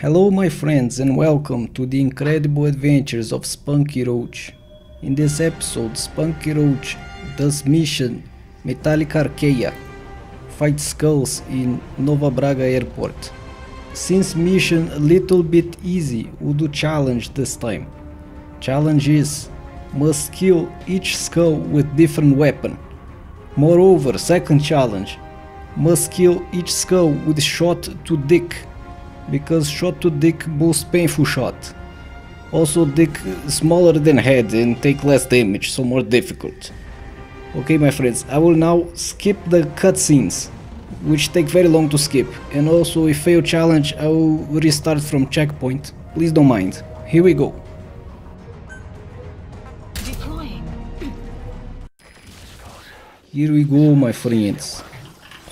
Hello my friends and welcome to the incredible adventures of Spunky Roach. In this episode, Spunky Roach does mission Metallic Archaea, fight skulls in Nova Braga airport. Since mission a little bit easy, we'll do challenge this time. Challenge is must kill each skull with different weapon. Moreover, second challenge must kill each skull with shot to dick because shot to dick boosts painful shot. Also dick smaller than head and take less damage, so more difficult. Okay my friends, I will now skip the cutscenes, which take very long to skip, and also if fail challenge I will restart from checkpoint, please don't mind. Here we go. Deploying. Here we go my friends.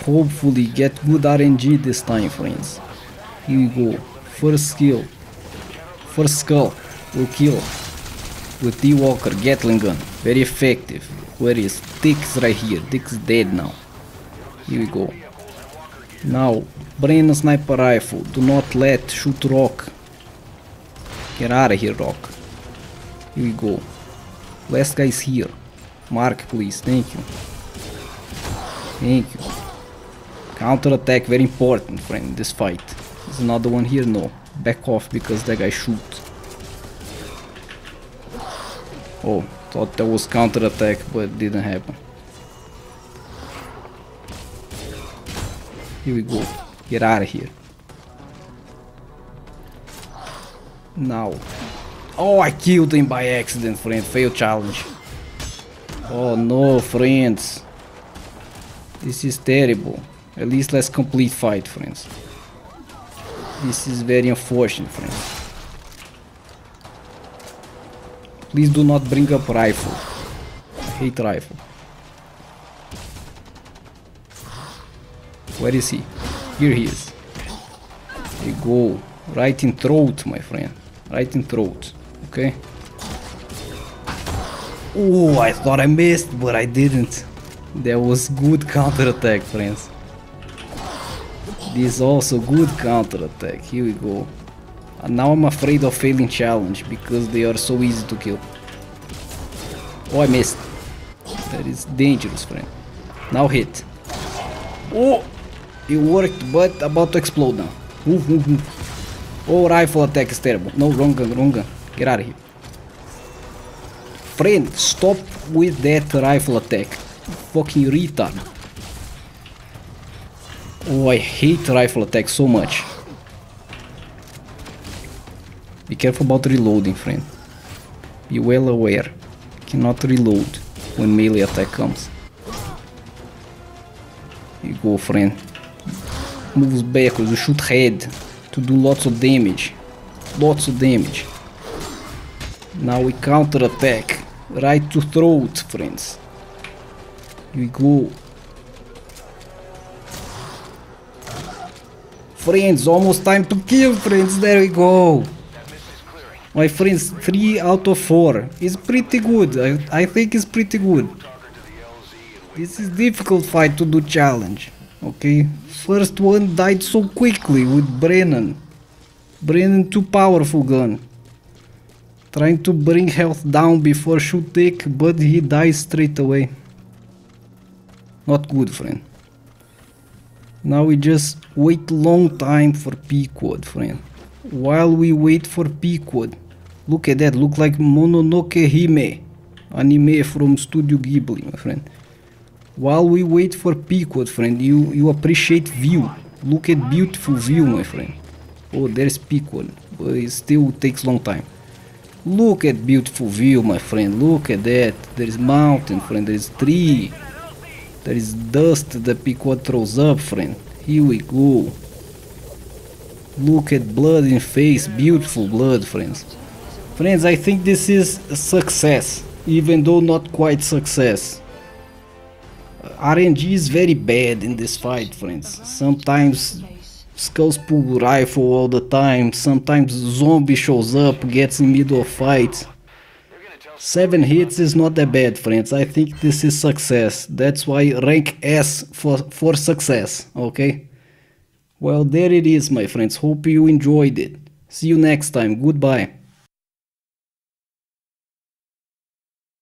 Hopefully get good RNG this time friends. Here we go. First skill. First skull will kill with D-Walker Gatling gun. Very effective. Where is Dick's right here. Dick's dead now. Here we go. Now, Brennan sniper rifle. Do not let shoot rock. Get out of here, rock. Here we go. Last guy is here. Mark, please. Thank you. Thank you. Counter attack, very important, friend, this fight. There's another one here? No. Back off because that guy shoot. Oh, thought that was counter attack, but didn't happen. Here we go. Get out of here. Now. Oh, I killed him by accident, friend. Fail challenge. Oh no, friends. This is terrible. At least let's complete fight, friends. This is very unfortunate, friends. Please do not bring up rifle. I hate rifle. Where is he? Here he is. You go. Right in throat, my friend. Right in throat. Okay. Oh, I thought I missed, but I didn't. That was good counter attack, friends. This is also good counter attack. Here we go. And now I'm afraid of failing challenge because they are so easy to kill. Oh, I missed. That is dangerous, friend. Now hit. Oh, it worked, but about to explode now. Move, move, move. Oh, rifle attack is terrible. No, wrong gun, wrong gun. Get out of here. Friend, stop with that rifle attack. Fucking retard. Oh, I hate rifle attack so much. Be careful about reloading, friend. Be well aware. Cannot reload when melee attack comes. You go, friend. Moves backwards, you shoot head to do lots of damage. Lots of damage. Now we counter attack. Right to throat, friends. We go. Friends, almost time to kill, friends. There we go. My friends, 3 out of 4 is pretty good. I, I think it's pretty good. This is difficult fight to do challenge. Okay, first one died so quickly with Brennan. Brennan too powerful gun. Trying to bring health down before shoot take, but he dies straight away. Not good, friend. Now we just wait long time for Pequod, friend. While we wait for Pequod, look at that, look like Mononoke Hime, anime from Studio Ghibli, my friend. While we wait for Pequod, friend, you, you appreciate view. Look at beautiful view, my friend. Oh, there's Pequod, but it still takes long time. Look at beautiful view, my friend. Look at that. There is mountain, friend. There is tree. There is dust that Pequod throws up, friend. Here we go. Look at blood in face. Beautiful blood, friends. Friends, I think this is a success. Even though not quite success. Uh, RNG is very bad in this fight, friends. Sometimes Skulls pull rifle all the time. Sometimes zombie shows up, gets in middle of fight. Seven hits is not that bad, friends. I think this is success. That's why rank S for, for success, okay? Well, there it is, my friends. Hope you enjoyed it. See you next time. Goodbye.